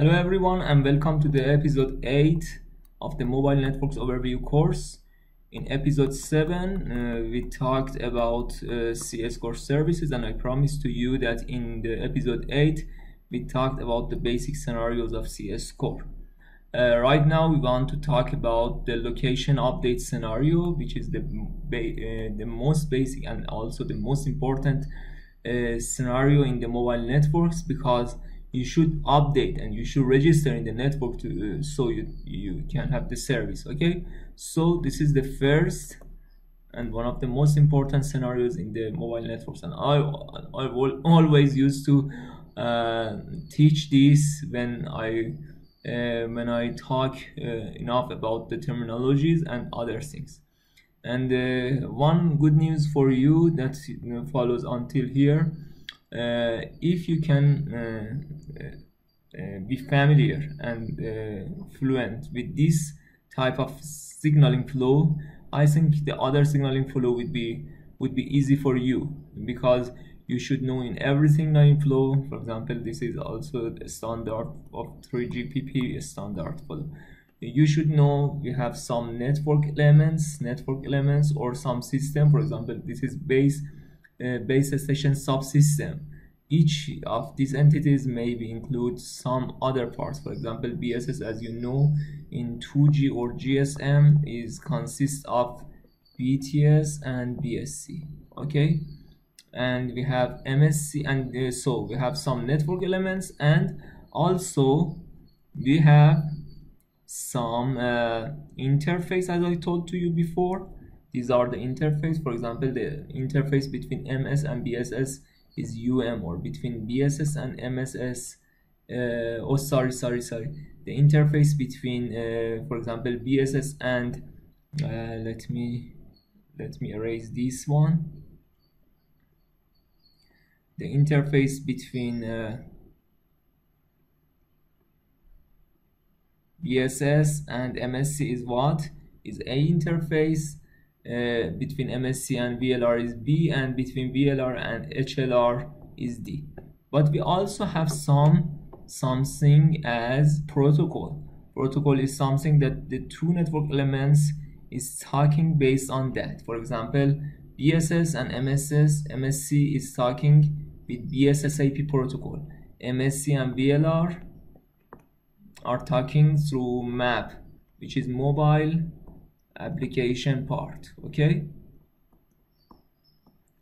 Hello everyone and welcome to the episode 8 of the mobile networks overview course. In episode 7 uh, we talked about uh, CS core services and I promised to you that in the episode 8 we talked about the basic scenarios of CS core. Uh, right now we want to talk about the location update scenario which is the, uh, the most basic and also the most important uh, scenario in the mobile networks because you should update and you should register in the network to uh, so you you can have the service okay? So this is the first and one of the most important scenarios in the mobile networks and i i will always used to uh, teach this when i uh, when i talk uh, enough about the terminologies and other things. And uh, one good news for you that follows until here if you can uh, be familiar and fluent with this type of signaling flow I think the other signaling flow would be would be easy for you because you should know in every signaling flow for example this is also a standard of 3GPP standard flow you should know you have some network elements network elements or some system for example this is base uh, base station subsystem. Each of these entities maybe include some other parts. For example bss as you know in 2g or gsm is consists of bts and bsc okay? And we have msc and uh, so we have some network elements and also we have some uh, interface as i told to you before these are the interface. For example the interface between ms and bss is um or between bss and mss uh, oh sorry sorry sorry. The interface between uh, for example bss and uh, let me let me erase this one. The interface between uh, BSS and MSC is what? Is A interface uh, between MSC and VLR is B and between VLR and HLR is D. But we also have some something as protocol. Protocol is something that the two network elements is talking based on that. For example, BSS and MSS, MSC is talking with BSSAP protocol. MSC and VLR are talking through map, which is mobile application part okay?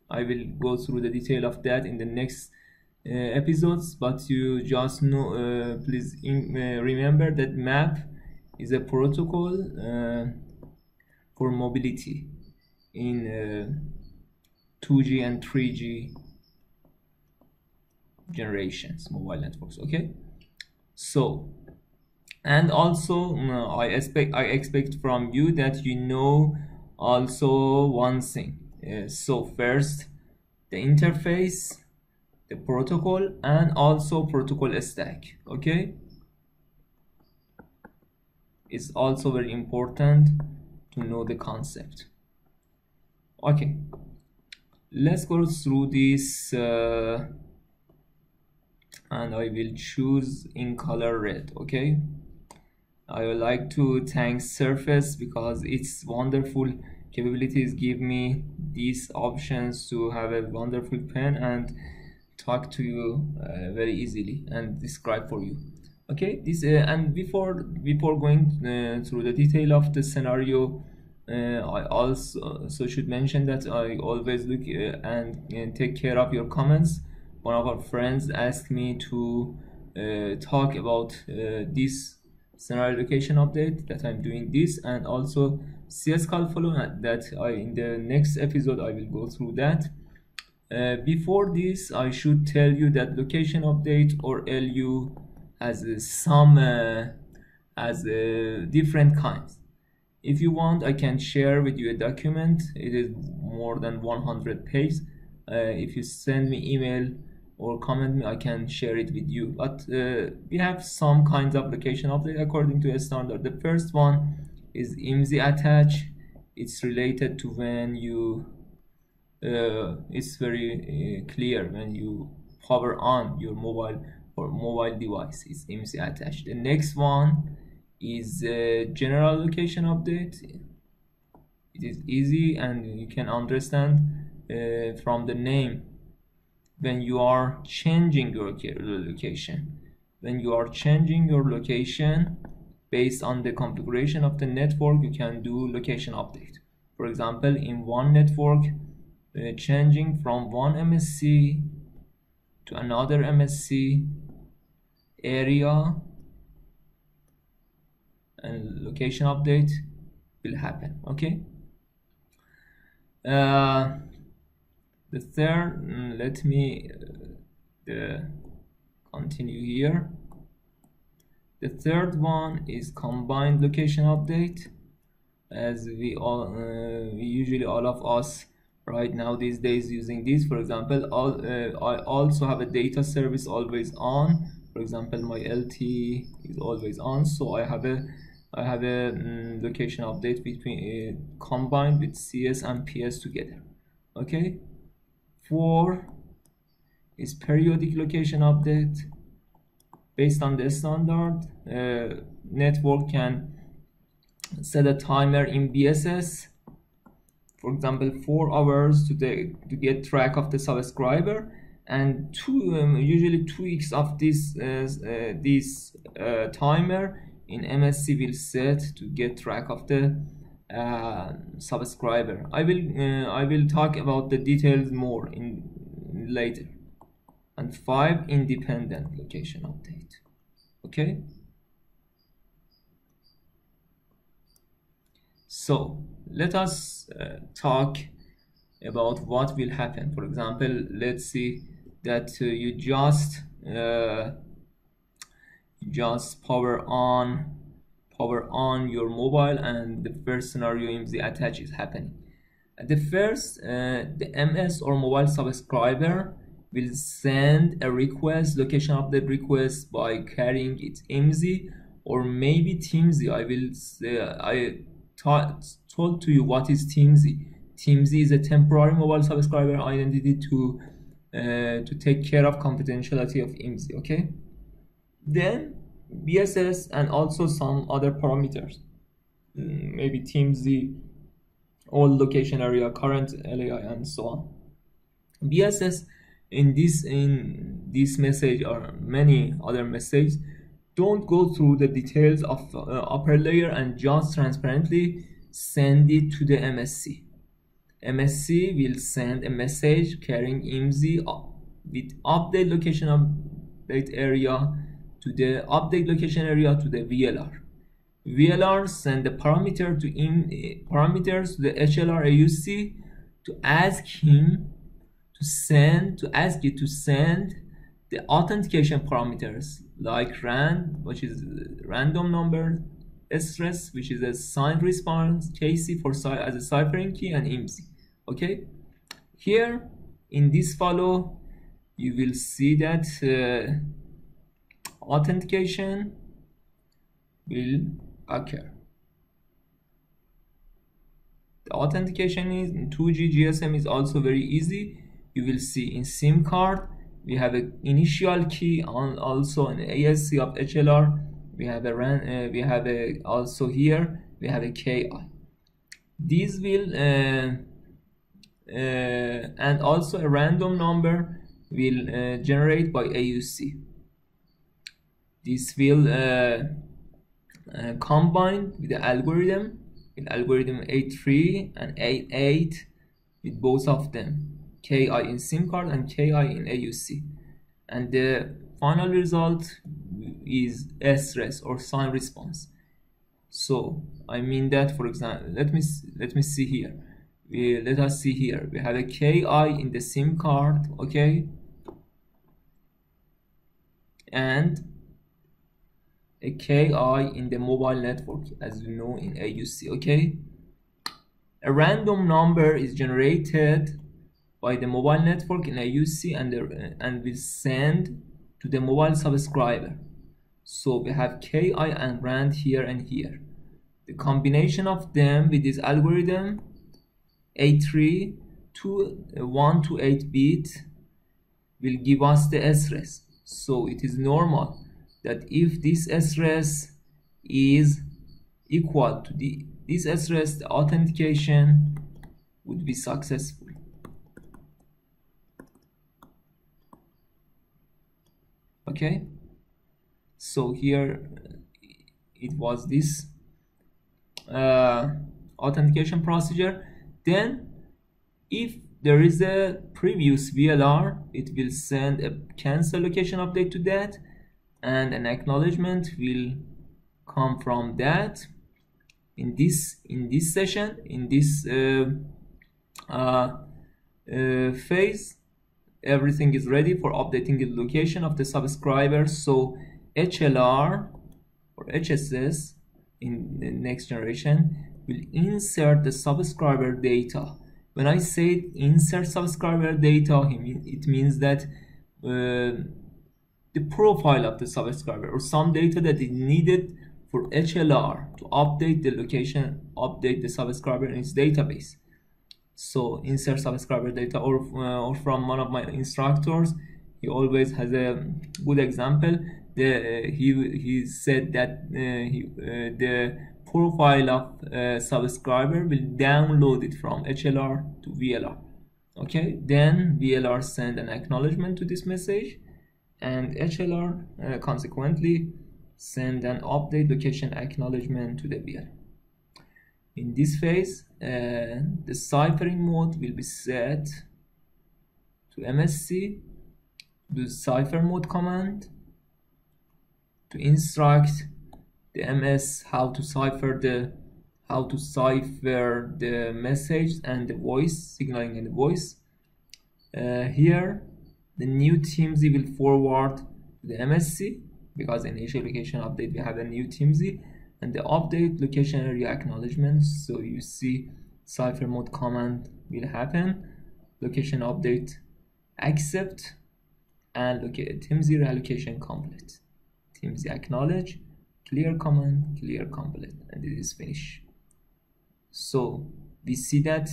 I will go through the detail of that in the next uh, episodes but you just know uh, please in, uh, remember that map is a protocol uh, for mobility in 2G uh, and 3G generations mobile networks okay? So and also I expect I expect from you that you know also one thing. Uh, so first the interface the protocol and also protocol stack okay? It's also very important to know the concept. Okay. Let's go through this uh, and I will choose in color red okay I would like to thank Surface because its wonderful capabilities give me these options to have a wonderful pen and talk to you uh, very easily and describe for you. Okay this uh, and before before going uh, through the detail of the scenario uh, I also so should mention that I always look uh, and, and, take care of your comments. One of our friends asked me to uh, talk about this scenario location update that I'm doing this and also CS call flow that I in the next episode I will go through that. Uh, before this I should tell you that location update or LU has uh, some uh, has uh, different kinds. If you want I can share with you a document. It is more than 100 pages. Uh, if you send me email or comment me I can share it with you but uh, we have some kinds of application update according to a standard the first one is IMSI attach it's related to when you uh, it's very uh, clear when you power on your mobile or mobile device is IMSI attached. The next one is uh, general location update. It is easy and you can understand uh, from the name when you are changing your location. When you are changing your location based on the configuration of the network, you can do location update. For example, in one network, uh, changing from one MSC to another MSC area and location update will happen okay uh, the third mm, let me uh, continue here. The third one is combined location update. As we all uh, usually all of us right now these days using this. For example all, uh, I also have a data service always on. For example my LTE is always on. So I have a I have a um, location update between uh, combined with CS and PS together. Okay four is periodic location update. Based on the standard uh, network can set a timer in BSS for example four hours to, the, to get track of the subscriber and two um, usually two weeks of this uh, uh, this uh, timer in MSC will set to get track of the uh, subscriber. I will uh, I will talk about the details more in later. And five independent location update. Okay? So let us uh, talk about what will happen. For example let's see that uh, you just uh, just power on power on your mobile and the first scenario the attach is happening. The first uh, the ms or mobile subscriber will send a request location update request by carrying its IMSI or maybe TMSI I. Will say, I told to you what is TMSI TMSI is a temporary mobile subscriber identity to uh, to take care of confidentiality of IMSI okay? Then BSS and also some other parameters. Mm, maybe TMSI all location area current LAI and so on. BSS in this in this message or many other messages don't go through the details of uh, upper layer and just transparently send it to the MSC MSC will send a message carrying IMSI with update location update area to the update location area to the VLR. VLR send the parameter to in parameters to the HLR AUC to ask him to send to ask you to send the authentication parameters like RAND, which is random number, SRES, which is a signed response, KC for as a ciphering key, and IMSI. Okay, here in this follow, you will see that uh, authentication will occur. The authentication in 2G GSM is also very easy. You will see in SIM card we have an initial key on also an ASC of HLR. We have a uh, we have a also here we have a KI. These will uh, uh, and also a random number will uh, generate by AUC this will uh, uh, combine with the algorithm with algorithm A3 and A8 with both of them ki in sim card and ki in auc and the final result is sres or sign response. So i mean that for example let me let me see here. We, let us see here. We have a ki in the sim card okay? And a KI in the mobile network as you know in AUC okay? A random number is generated by the mobile network in AUC and, the, and will send to the mobile subscriber. So we have KI and RAND here and here. The combination of them with this algorithm A3 to uh, 1 to 8 bit will give us the SRES so it is normal that if this sres is equal to the this sres the authentication would be successful. Okay? So here it was this uh, authentication procedure. Then if there is a previous VLR it will send a cancel location update to that and an acknowledgement will come from that in this in this session in this uh, uh, uh, phase. Everything is ready for updating the location of the subscriber. So HLR or HSS in the next generation will insert the subscriber data. When I say insert subscriber data it means that uh, the profile of the subscriber or some data that is needed for HLR to update the location update the subscriber in its database. So insert subscriber data or, uh, or from one of my instructors. He always has a good example. The uh, he he said that uh, he, uh, the profile of uh, subscriber will download it from HLR to VLR okay? Then VLR send an acknowledgement to this message and HLR uh, consequently send an update location acknowledgement to the VLR in this phase uh, the ciphering mode will be set to MSC the cipher mode command to instruct the MS how to cipher the how to cipher the message and the voice signaling and the voice. Uh, here the new TMSI will forward to the MSC because in initial location update we have a new TMSI and the update location area acknowledgement so you see cipher mode command will happen. Location update accept. And look at TMSI relocation complete. TMSI acknowledge. Clear command clear complete. And it is finished. So we see that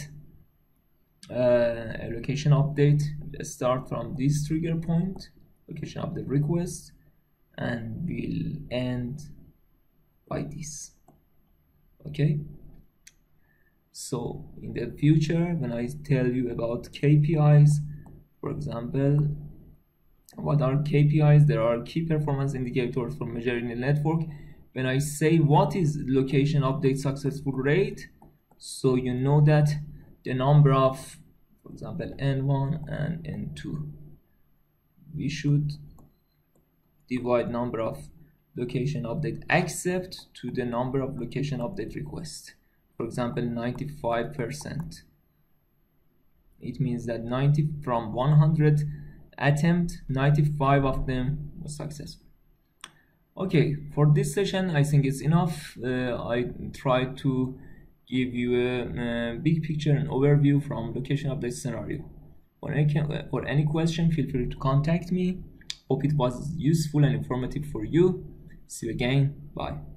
uh, location update start from this trigger point location update request and will end by this. Okay? So in the future when I tell you about KPIs for example what are KPIs there are key performance indicators for measuring the network. When I say what is location update successful rate so you know that the number of for example n1 and n2 we should divide number of location update accept to the number of location update request for example 95 percent. It means that 90 from 100 attempt 95 of them was successful. Okay for this session i think it's enough. Uh, i tried to give you a, a, big picture and overview from location update scenario. For any, for any question feel free to contact me. Hope it was useful and informative for you. See you again. Bye